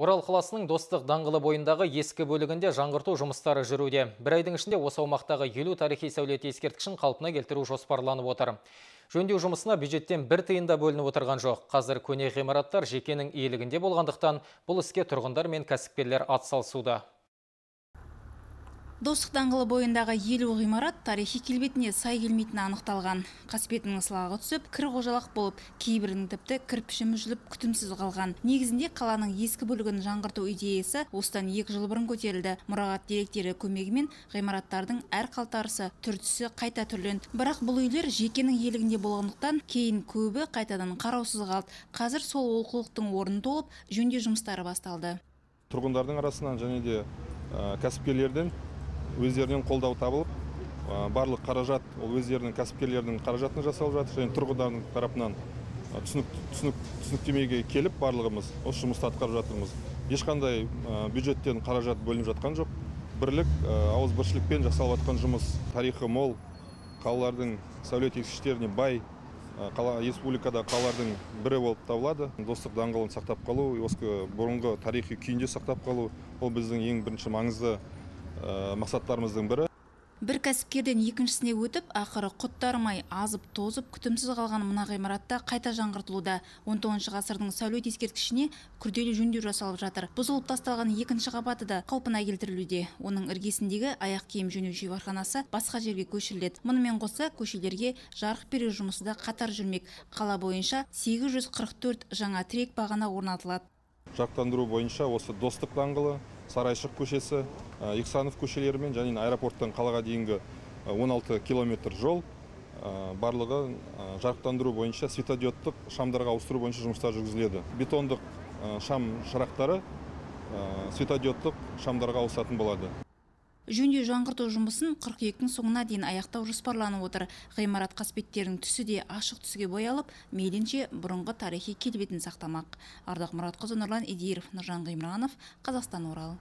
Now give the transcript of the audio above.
Орал қаласының достық даңғылы бойындағы ескі бөлігінде жаңғырту жұмыстары жүруде. Бір айдың ішінде осы аумақтағы елу тарихи сәулет ескерткішін қалпына келтіру жоспарланып отыр. Жөндеу жұмысына бюджеттен бір тиын да бөлініп отырған жоқ. Қазір көне ғимараттар жекенің иелігінде болғандықтан бұл іске тұрғындар мен кәсіпкерлер атсалысуда. Достық даңғылы бойындағы елу ғимарат тарихи келбетіне сай келмейтіні анықталған. Қасбетінің сылағы түсіп, кір қожалақ болып, кейбірінің тіпті кірпіші мүжіліп күтімсіз қалған. Негізінде қаланың ескі бөлігін жаңғырту идеясы осыдан екі жыл бұрын көтерілді. Мұрағат деректері көмегімен ғимараттардың әр қалтарысы, түр түсі қайта түрленді. Бірақ бұл үйлер жекенің иелігінде болғандықтан кейін көбі қайтадан қараусыз қалды. Қазір сол олқылықтың орнын толып, жөндеу жұмыстары басталды. Тұрғындардың арасынан және де кәсіпкерлерден өздерінен қолдау табылып барлық қаражат ол өздерінің кәсіпкерлердің қаражатына жасалып жатыр және тұрғындардың тарапынан түсініктемеге келіп барлығымыз осы жұмысты атқарып жатырмыз. Ешқандай бюджеттен қаражат бөлініп жатқан жоқ. Бірлік ауызбіршілікпен жасалып жатқан жұмыс тарихы мол. Қалалардың сәулет ескерткіштеріне бай қала республикада қалалардың бірі болып табылады. Достық даңғылын сақтап қалу осы бұрынғы тарихи күйінде сақтап қалу ол біздің ең бірінші маңызды мақсаттарымыздың бірі. Бір кәсіпкерден екіншісіне өтіп ақыры құттармай азып тозып күтімсіз қалған мына ғимаратта қайта жаңғыртылуда. 19 ғасырдың сәулет ескерткішіне күрделі жөндеу жасалып жатыр. Бұзылып тасталған екінші қабаты да қалпына келтірілуде. Оның іргесіндегі аяқ киім жөндеу шеберханасы басқа жерге көшіріледі. Мұнымен қоса көшелерге жарық беру жұмысы да қатар жүрмек. Қала бойынша 844 жаңа тірек бағана орнатылады. Жарықтандыру бойынша осы достық даңғылы сарайшық көшесі ихсанов көшелерімен және аэропорттан қалаға дейінгі 16 километр жол барлығы жарықтандыру бойынша светодиодтық шамдарға ауыстыру бойынша жұмыстар жүргізіледі. Бетондық шам шырақтары светодиодтық шамдарға ауысатын болады. Жөндеу жаңғырту жұмысын қыркүйектің соңына дейін аяқтау жоспарланып отыр. Ғимарат қасбеттерінің түсі де ашық түске боялып мейлінше бұрынғы тарихи келбетін сақтамақ. Ардақ мұратқызы нұрлан идиров нұржан ғимранов қазақстан орал.